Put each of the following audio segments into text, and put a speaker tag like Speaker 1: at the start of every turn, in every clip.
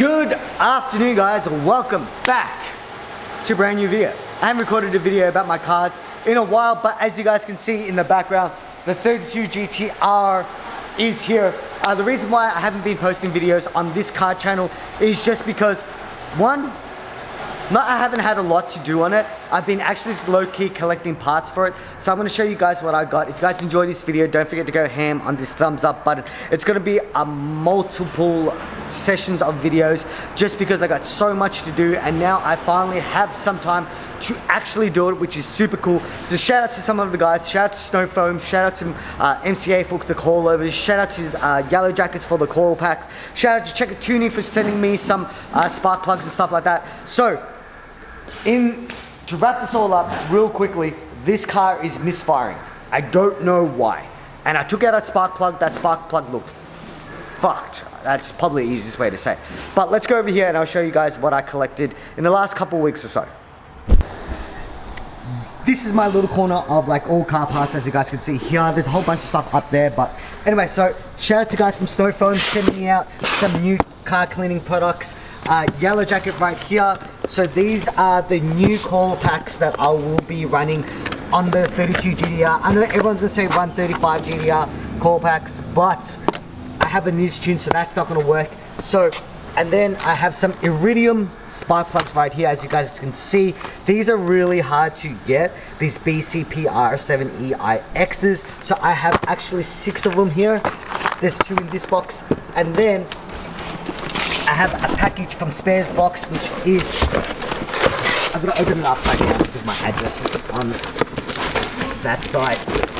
Speaker 1: Good afternoon guys, welcome back to brand new video. I haven't recorded a video about my cars in a while, but as you guys can see in the background, the 32 GTR is here. Uh, the reason why I haven't been posting videos on this car channel is just because, one, not, I haven't had a lot to do on it. I've been actually low-key collecting parts for it. So I'm gonna show you guys what I got. If you guys enjoyed this video, don't forget to go ham on this thumbs up button. It's gonna be a multiple sessions of videos just because I got so much to do and now I finally have some time to actually do it, which is super cool. So shout out to some of the guys, shout out to Snow Foam, shout out to uh, MCA for the coilovers, shout out to uh, Yellow Jackets for the coil packs, shout out to Checker Tuning for sending me some uh, spark plugs and stuff like that. So in to wrap this all up real quickly, this car is misfiring. I don't know why. And I took out a spark plug, that spark plug looked fucked. That's probably the easiest way to say it. But let's go over here and I'll show you guys what I collected in the last couple weeks or so. This is my little corner of like all car parts as you guys can see here. There's a whole bunch of stuff up there. But anyway, so shout out to guys from Snow Foam sending out some new car cleaning products. Uh, yellow jacket right here. So these are the new coil packs that I will be running on the 32 GTR. I know everyone's gonna say run 35 GTR coil packs, but have a Nistune, so that's not gonna work. So, and then I have some iridium spark plugs right here, as you guys can see. These are really hard to get, these BCP R7EIXs. So I have actually six of them here. There's two in this box. And then I have a package from Spares Box, which is, I'm gonna open it upside down because my address is on that side.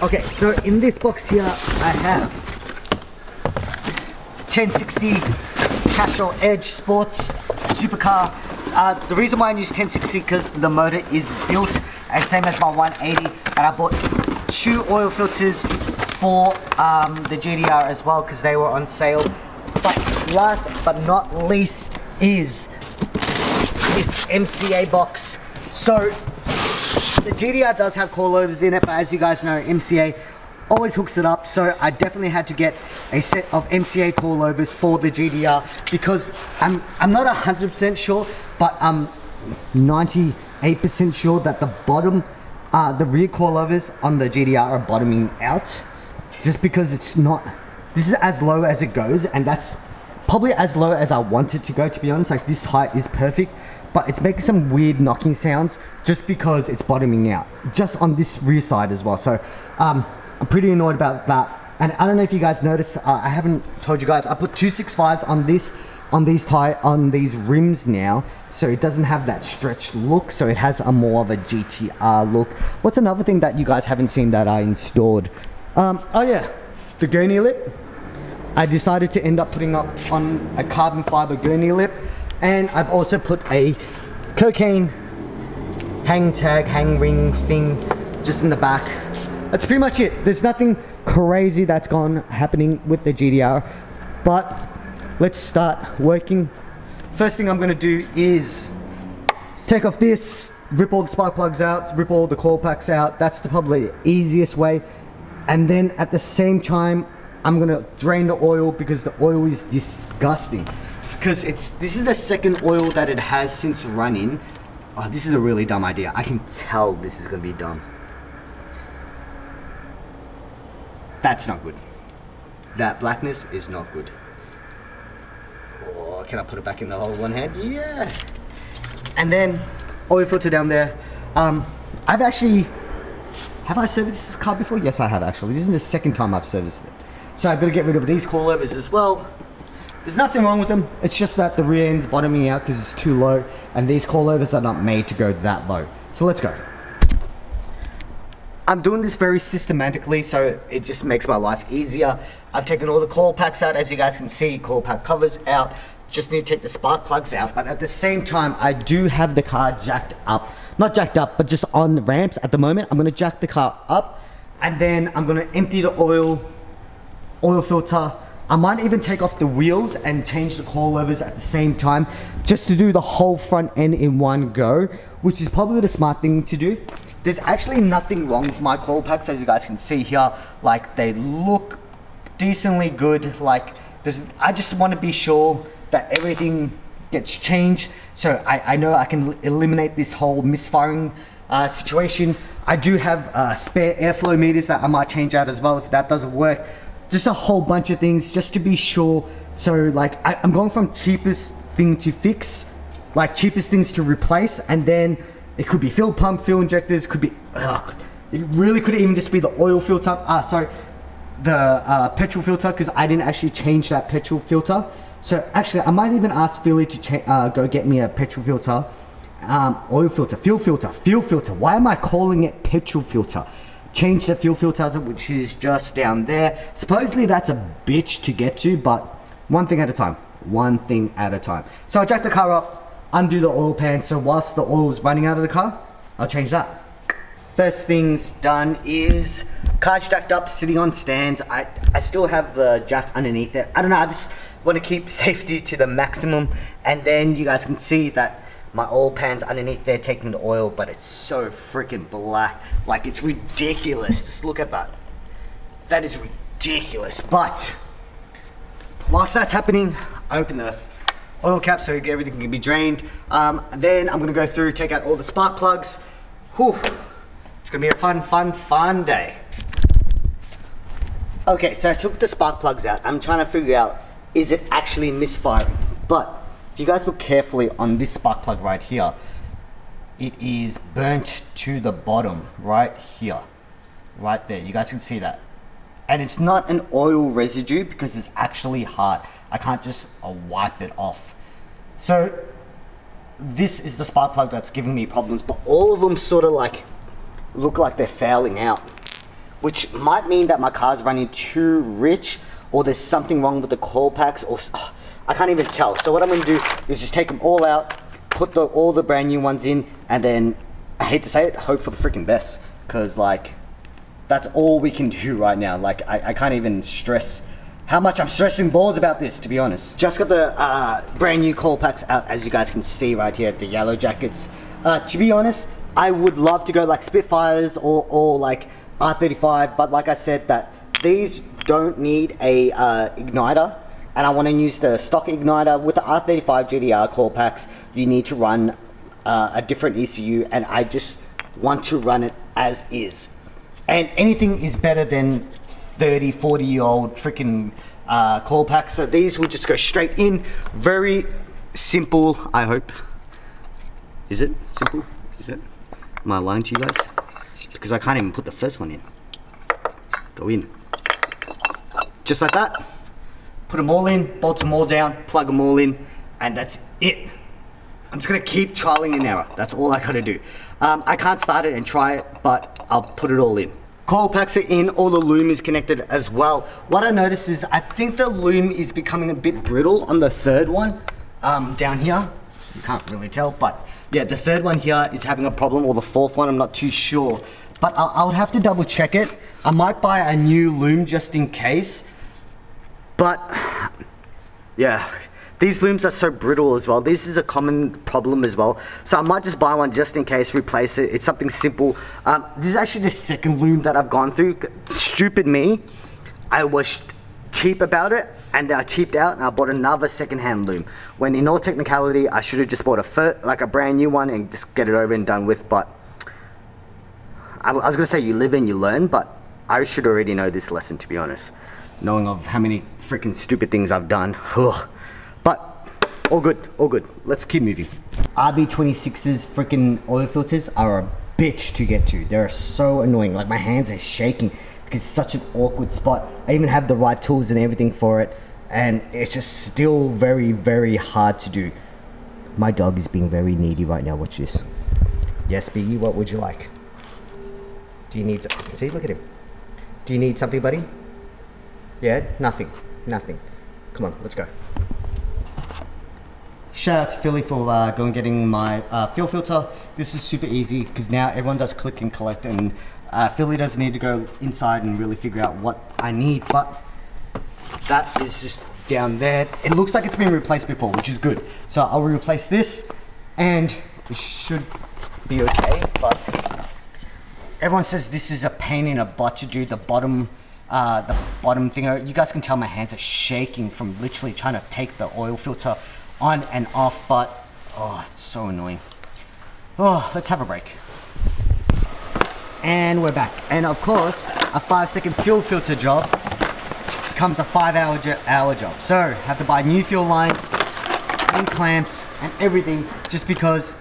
Speaker 1: Okay, so in this box here, I have 1060 Castrol Edge Sports Supercar. Uh, the reason why I use 1060 because the motor is built and same as my 180 and I bought two oil filters for um, the GTR as well because they were on sale. But last but not least is this MCA box. So the GTR does have coilovers in it, but as you guys know, MCA always hooks it up. So I definitely had to get a set of MCA coilovers for the GTR because I'm I'm not 100% sure, but I'm 98% sure that the bottom, uh, the rear coilovers on the GTR are bottoming out, just because it's not. This is as low as it goes, and that's probably as low as I want it to go. To be honest, like this height is perfect but it's making some weird knocking sounds just because it's bottoming out. Just on this rear side as well. So um, I'm pretty annoyed about that. And I don't know if you guys noticed uh, I haven't told you guys I put 265s on this on these tie on these rims now. So it doesn't have that stretched look. So it has a more of a GTR look. What's another thing that you guys haven't seen that I installed? Um, oh yeah the gurney lip. I decided to end up putting up on a carbon fiber gurney lip and I've also put a Kokaine hang tag, hang ring thing just in the back. That's pretty much it. There's nothing crazy that's gone happening with the GTR, but let's start working. First thing I'm gonna do is take off this, rip all the spark plugs out, rip all the coil packs out. That's the probably easiest way. And then at the same time, I'm gonna drain the oil because the oil is disgusting. Because it's this is the second oil that it has since running. Oh, this is a really dumb idea. I can tell this is gonna be dumb. That's not good. That blackness is not good. Oh, can I put it back in the hole one hand? Yeah. And then oil filter down there. Um, I've actually, have I serviced this car before? Yes, I have actually. This is the second time I've serviced it. So I've got to get rid of these coilovers as well. There's nothing wrong with them. It's just that the rear end's bottoming out because it's too low and these coilovers are not made to go that low. So let's go. I'm doing this very systematically so it just makes my life easier. I've taken all the coil packs out as you guys can see, coil pack covers out. Just need to take the spark plugs out but at the same time I do have the car jacked up. Not jacked up but just on ramps at the moment. I'm going to jack the car up and then I'm going to empty the oil, oil filter I might even take off the wheels and change the coilovers at the same time just to do the whole front end in one go, which is probably the smart thing to do. There's actually nothing wrong with my coil packs, as you guys can see here. Like they look decently good. Like there's, I just want to be sure that everything gets changed. So I, I know I can eliminate this whole misfiring uh, situation. I do have uh, spare airflow meters that I might change out as well if that doesn't work. Just a whole bunch of things just to be sure. So like I, I'm going from cheapest thing to fix, like cheapest things to replace, and then it could be fuel pump, fuel injectors, could be, ugh, it really could even just be the oil filter. Ah, sorry, the uh, petrol filter because I didn't actually change that petrol filter. So actually, I might even ask Philly to uh, go get me a petrol filter um, oil filter, fuel filter, fuel filter. Why am I calling it petrol filter? Change the fuel filter, which is just down there. Supposedly that's a bitch to get to, but one thing at a time. One thing at a time. So I jack the car up, undo the oil pan, so whilst the oil is running out of the car, I'll change that. First things done is car's jacked up, sitting on stands. I, I still have the jack underneath it. I don't know, I just want to keep safety to the maximum. And then you guys can see that my oil pan's underneath there taking the oil, but it's so freaking black. Like, it's ridiculous. Just look at that. That is ridiculous. But, whilst that's happening, I open the oil cap so everything can be drained. Um, then I'm gonna go through, take out all the spark plugs. Whew. It's gonna be a fun, fun, fun day. Okay, so I took the spark plugs out. I'm trying to figure out, is it actually misfiring? But if you guys look carefully on this spark plug right here, it is burnt to the bottom right here, right there. You guys can see that. And it's not an oil residue because it's actually hard. I can't just uh, wipe it off. So this is the spark plug that's giving me problems, but all of them sort of like look like they're failing out, which might mean that my car's running too rich or there's something wrong with the coil packs or uh, I can't even tell. So what I'm gonna do is just take them all out, put the, all the brand new ones in, and then, I hate to say it, hope for the freaking best. Cause like, that's all we can do right now. Like, I, I can't even stress how much I'm stressing balls about this, to be honest. Just got the uh, brand new coil packs out, as you guys can see right here, the yellow jackets. Uh, to be honest, I would love to go like Splitfires or, or like R35, but like I said, that these don't need a uh, igniter and I want to use the stock igniter. With the R35 GTR coil packs you need to run uh, a different ECU and I just want to run it as is. And anything is better than 30 40 year old freaking uh, coil packs. So these will just go straight in. Very simple I hope. Is it simple? Is it? Am I lying to you guys? Because I can't even put the first one in. Go in. Just like that put them all in, bolt them all down, plug them all in, and that's it. I'm just gonna keep trialing and error. That's all I gotta do. Um, I can't start it and try it, but I'll put it all in. Coil packs are in, all the loom is connected as well. What I noticed is I think the loom is becoming a bit brittle on the third one um, down here. You can't really tell, but yeah, the third one here is having a problem, or the fourth one, I'm not too sure. But I, I would have to double check it. I might buy a new loom just in case. But yeah, these looms are so brittle as well. This is a common problem as well. So I might just buy one just in case, replace it. It's something simple. Um, this is actually the second loom that I've gone through. Stupid me. I was cheap about it and I cheaped out and I bought another second-hand loom. When in all technicality, I should have just bought a like a brand new one and just get it over and done with. But I, I was gonna say you live and you learn, but I should already know this lesson to be honest knowing of how many freaking stupid things I've done. Ugh. But all good, all good. Let's keep moving. RB26's freaking oil filters are a bitch to get to. They're so annoying. Like my hands are shaking because it's such an awkward spot. I even have the right tools and everything for it. And it's just still very, very hard to do. My dog is being very needy right now. Watch this. Yes, Biggie, what would you like? Do you need... See, look at him. Do you need something, buddy? Yeah, nothing, nothing. Come on, let's go. Shout out to Philly for uh, going getting my uh, fuel filter. This is super easy because now everyone does click and collect and uh, Philly doesn't need to go inside and really figure out what I need, but that is just down there. It looks like it's been replaced before, which is good. So I'll replace this and it should be okay, but Everyone says this is a pain in a butt to do the bottom, uh, the bottom thing. You guys can tell my hands are shaking from literally trying to take the oil filter on and off, but oh, it's so annoying. Oh, let's have a break. And we're back. And of course, a five second fuel filter job becomes a five hour, jo hour job. So, have to buy new fuel lines, and clamps, and everything just because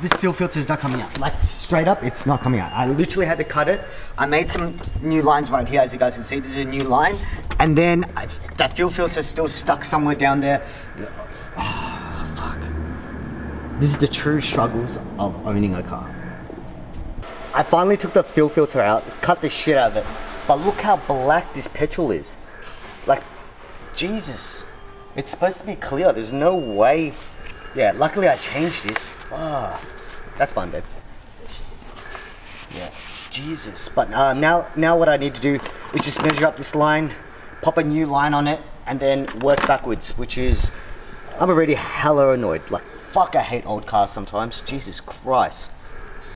Speaker 1: this fuel filter is not coming out. Like straight up, it's not coming out. I literally had to cut it. I made some new lines right here, as you guys can see. This is a new line. And then that fuel filter is still stuck somewhere down there. Oh, fuck. This is the true struggles of owning a car. I finally took the fuel filter out, cut the shit out of it. But look how black this petrol is. Like, Jesus. It's supposed to be clear. There's no way. Yeah, luckily I changed this. Ah, that's fun, babe. Yeah, Jesus. But uh, now, now what I need to do is just measure up this line, pop a new line on it, and then work backwards, which is, I'm already hella annoyed. Like, fuck, I hate old cars sometimes. Jesus Christ.